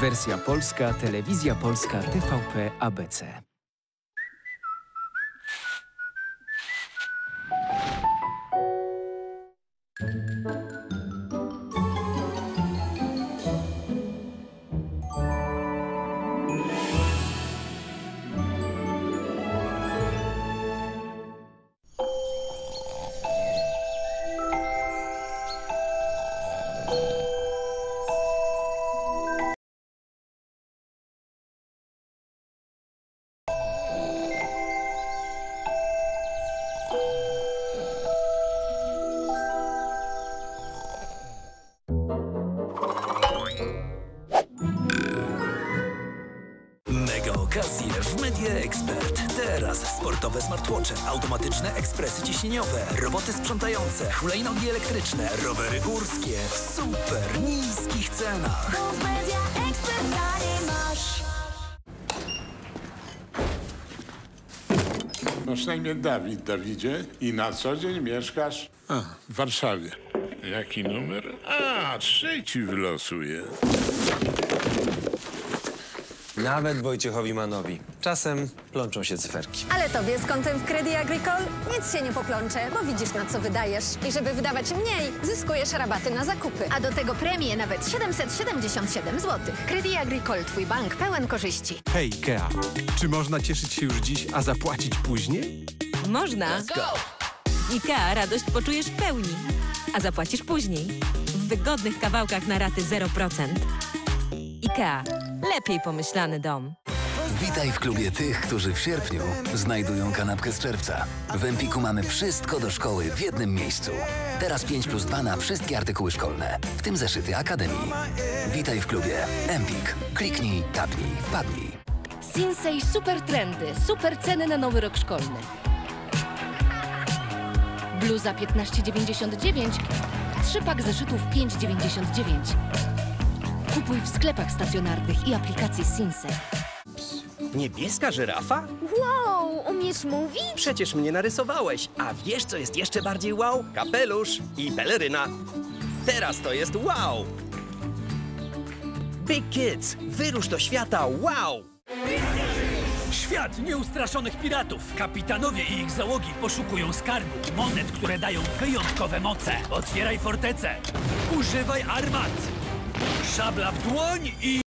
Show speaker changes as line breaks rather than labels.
Wersja polska, telewizja polska, TVP, ABC.
Mega Media Expert. Teraz sportowe smartwatche, automatyczne ekspresy ciśnieniowe, roboty sprzątające, hulajnogi elektryczne, rowery górskie w super niskich cenach.
Bo w Media Expert masz.
Masz na imię Dawid, Dawidzie, i na co dzień mieszkasz? A, w Warszawie. Jaki numer? A, trzeci wylosuje.
Nawet Wojciechowi Manowi. Czasem plączą się cyferki.
Ale tobie z kontem w Credit Agricole nic się nie poplącze, bo widzisz na co wydajesz. I żeby wydawać mniej, zyskujesz rabaty na zakupy.
A do tego premie nawet 777 zł. Credit Agricole, twój bank pełen korzyści.
Hej, Kea, czy można cieszyć się już dziś, a zapłacić później?
Można. IKEA radość poczujesz w pełni, a zapłacisz później. W wygodnych kawałkach na raty 0%. IKEA. Lepiej pomyślany dom.
Witaj w klubie tych, którzy w sierpniu znajdują kanapkę z czerwca. W Empiku mamy wszystko do szkoły w jednym miejscu. Teraz 5 plus 2 na wszystkie artykuły szkolne, w tym zeszyty Akademii. Witaj w klubie. Empik. Kliknij, tapnij, wpadnij.
Sinsei super trendy, super ceny na nowy rok szkolny. Bluza 15,99, trzypak zeszytów 5,99. Kupuj w sklepach stacjonarnych i aplikacji Sinsei.
Niebieska żyrafa?
Wow, umiesz mówić?
Przecież mnie narysowałeś. A wiesz, co jest jeszcze bardziej wow? Kapelusz i peleryna. Teraz to jest wow! Big Kids, wyrusz do świata wow!
Świat nieustraszonych piratów. Kapitanowie i ich załogi poszukują skarbu, monet, które dają wyjątkowe moce. Otwieraj fortecę. Używaj armat. Szabla w dłoń i...